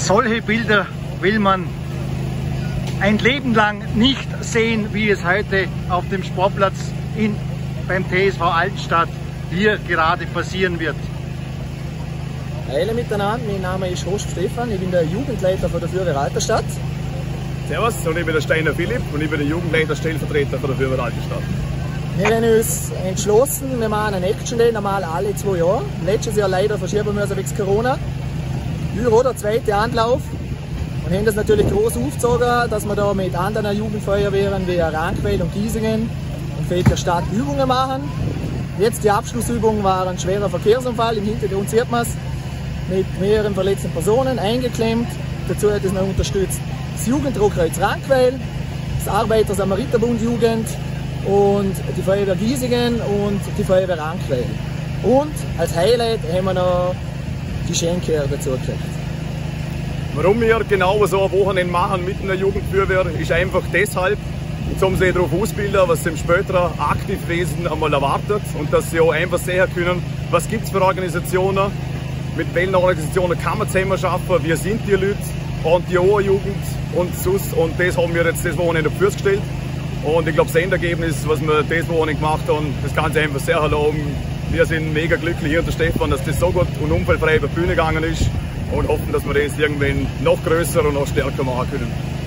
Solche Bilder will man ein Leben lang nicht sehen, wie es heute auf dem Sportplatz in, beim TSV Altenstadt hier gerade passieren wird. Hallo miteinander, mein Name ist Horst Stefan, ich bin der Jugendleiter von der Führer Alterstadt. Servus, und ich bin der Steiner Philipp und ich bin der Jugendleiter Stellvertreter von der Führer Alterstadt. Wir haben uns entschlossen, wir machen einen Action Day normal alle zwei Jahre. Letztes Jahr leider verschieben müssen wegen Corona. Heuer der zweite Anlauf. Und haben das natürlich groß aufgezogen, dass wir da mit anderen Jugendfeuerwehren wie Rankwell und Giesingen und der Stadt Übungen machen. Jetzt die Abschlussübung war ein schwerer Verkehrsunfall. Im Hintergrund sieht man es mit mehreren verletzten Personen eingeklemmt. Dazu hat es noch unterstützt das Jugenddruckkreuz Rankwell, das Arbeiter-Samariterbund Jugend und die Feuerwehr Giesingen und die Feuerwehr Rankwell. Und als Highlight haben wir noch die Schenke gekriegt. Warum wir genau so ein Wochenende machen mit einer Jugendfeuerwehr, ist einfach deshalb, jetzt haben sie darauf ausbilden, was sie im späteren Aktivwesen einmal erwartet und dass sie auch einfach sehen können, was gibt es für Organisationen, mit welchen Organisationen kann man zusammen arbeiten, wie sind die Leute und die jugend und sus und das haben wir jetzt das Wochenende auf gestellt. Und ich glaube, das Endergebnis, was wir das Wochenende gemacht haben, das Ganze einfach sehr erlauben. Wir sind mega glücklich hier unter Stefan, dass das so gut und unfallfrei über die Bühne gegangen ist und hoffen, dass wir das irgendwann noch größer und noch stärker machen können.